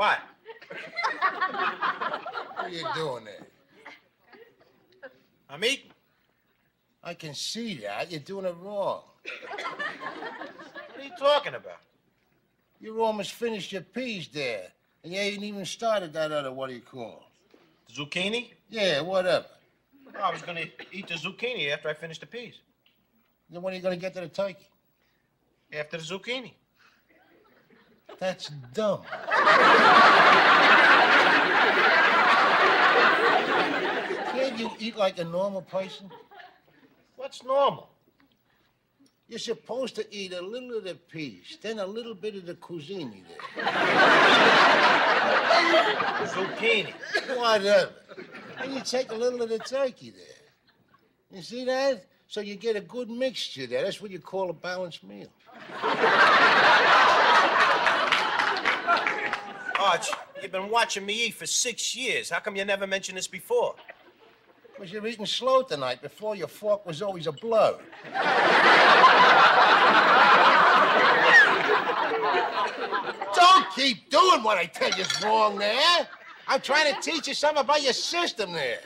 What? What are you doing there? I'm eating. I can see that. You're doing it wrong. What are you talking about? You almost finished your peas there. And you ain't even started that other, what do you call The Zucchini? Yeah, whatever. Well, I was gonna eat the zucchini after I finished the peas. Then when are you going to get to the turkey? After the zucchini. That's dumb. Can't you eat like a normal person? What's normal? You're supposed to eat a little of the peas, then a little bit of the cuisine there. Zucchini. Whatever. And you take a little of the turkey there. You see that? So you get a good mixture there. That's what you call a balanced meal. Arch, you've been watching me eat for six years. How come you never mentioned this before? Because you're eating slow tonight. Before your fork was always a blow. Don't keep doing what I tell you's wrong there. I'm trying to teach you something about your system there.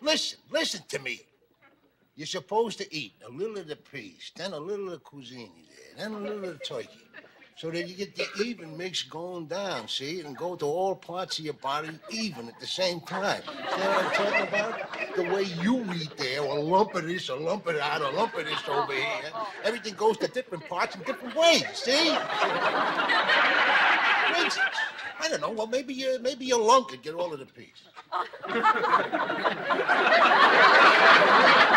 Listen, listen to me. You're supposed to eat a little of the peas, then a little of the cuisine there, then a little of the turkey. So that you get the even mix going down, see? And go to all parts of your body even at the same time. See what I'm talking about? The way you eat there, a lump of this, a lump of that, a lump of this over here. Everything goes to different parts in different ways, see? I don't know, well, maybe, you, maybe your lung could get all of the peas.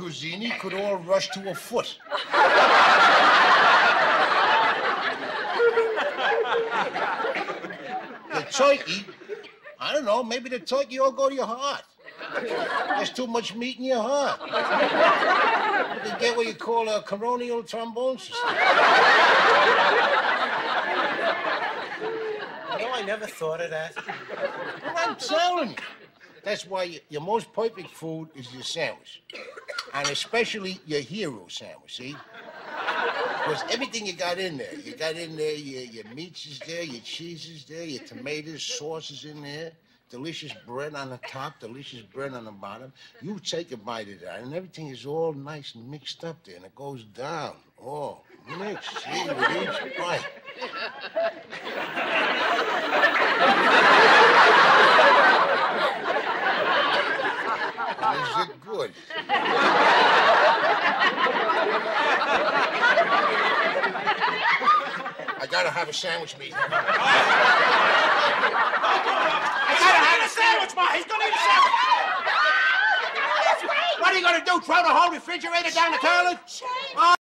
The could all rush to a foot. the turkey, I don't know, maybe the turkey all go to your heart. There's too much meat in your heart. You can get what you call a coronal trombone system. You know, I never thought of that. Well, I'm telling you. That's why your most perfect food is your sandwich. And especially your hero sandwich, see? Because everything you got in there, you got in there your, your meats is there, your cheese is there, your tomatoes, sauce is in there, delicious bread on the top, delicious bread on the bottom. You take a bite of that, and everything is all nice and mixed up there, and it goes down. Oh, mixed, see, with each bite. Is it good? I gotta have a sandwich meat. I gotta have a sandwich, Ma. He's gonna eat a sandwich. What are you gonna do? Throw the whole refrigerator down the toilet? Chad!